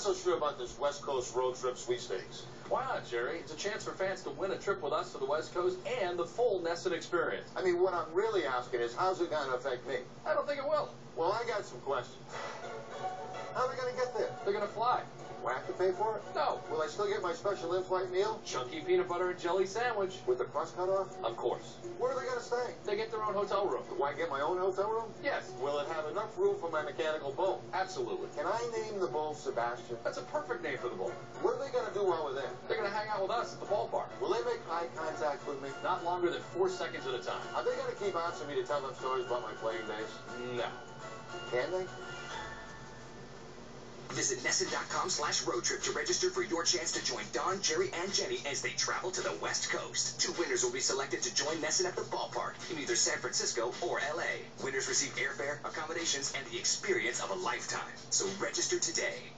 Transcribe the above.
so sure about this West Coast road trip sweepstakes. Why not, Jerry? It's a chance for fans to win a trip with us to the West Coast and the full NESN experience. I mean, what I'm really asking is, how's it going to affect me? I don't think it will. Well, I got some questions. How are they going to get there? They're going to fly. Do I have to pay for it? No. Will I still get my special in-flight meal? Chunky peanut butter and jelly sandwich. With the crust cut off? Of course. Where are they going to stay? They get their own hotel room. Do I get my own hotel room? Yes. Will it have enough room for my mechanical bull? Absolutely. Can I name the bull Sebastian? That's a perfect name for the bull. What are they going to do while we're there? They're going to hang out with us at the ballpark. Will they make eye contact with me? Not longer than four seconds at a time. Are they going to keep asking me to tell them stories about my playing days? No. Can they? Visit NESN.com slash road trip to register for your chance to join Don, Jerry, and Jenny as they travel to the West Coast. Two winners will be selected to join NESN at the ballpark in either San Francisco or LA. Winners receive airfare, accommodations, and the experience of a lifetime. So register today.